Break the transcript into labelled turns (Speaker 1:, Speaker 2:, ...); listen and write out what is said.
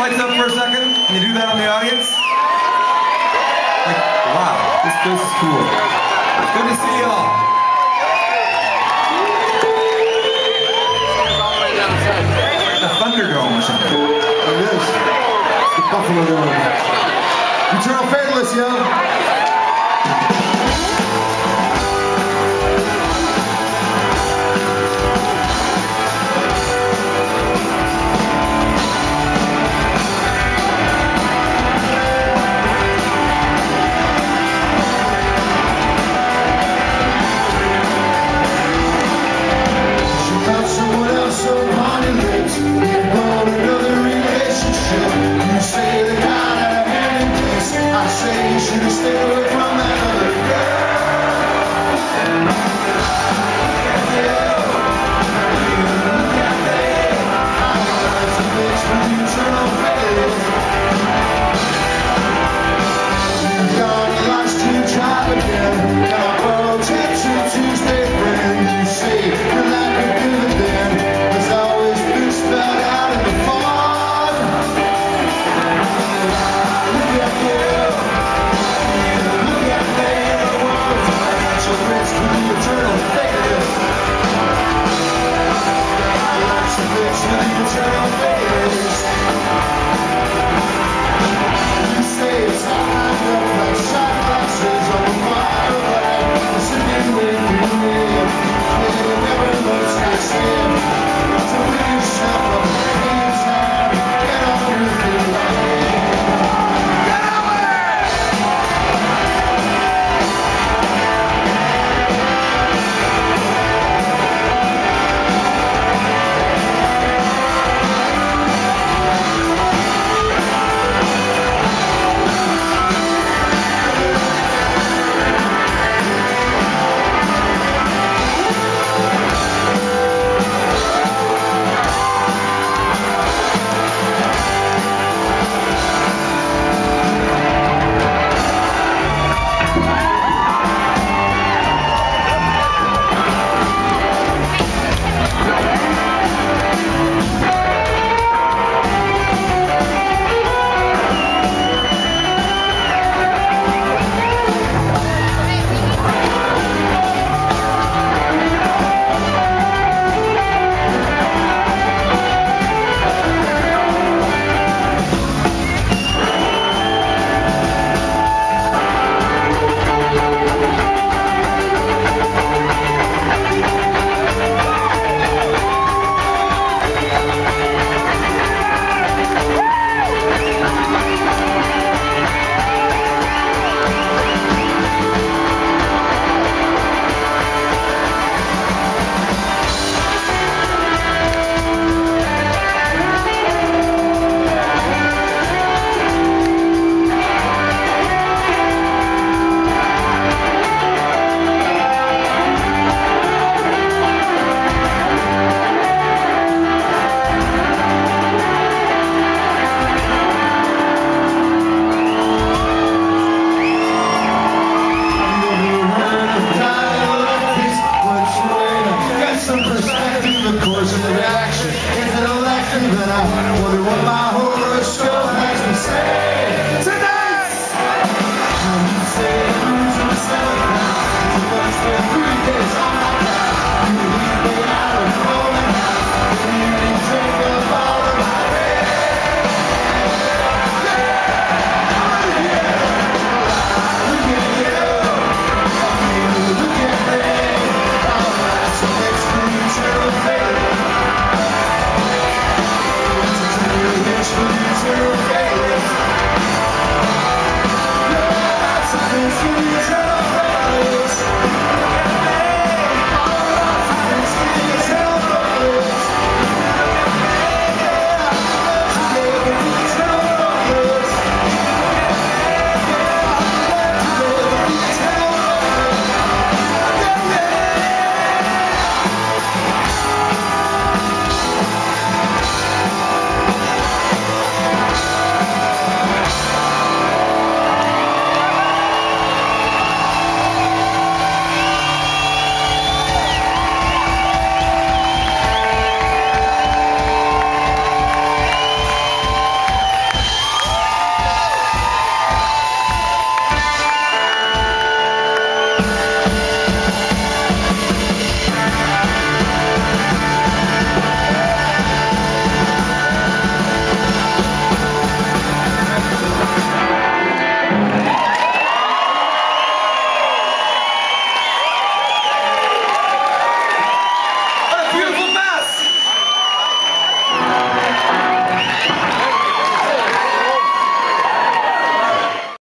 Speaker 1: lights up for a second? Can you do that on the audience? Like, wow, this place is cool. Good to see y'all. The Thunderdome or something.
Speaker 2: It is. It's the Buffalo Dome. Eternal Fatalist, yo. still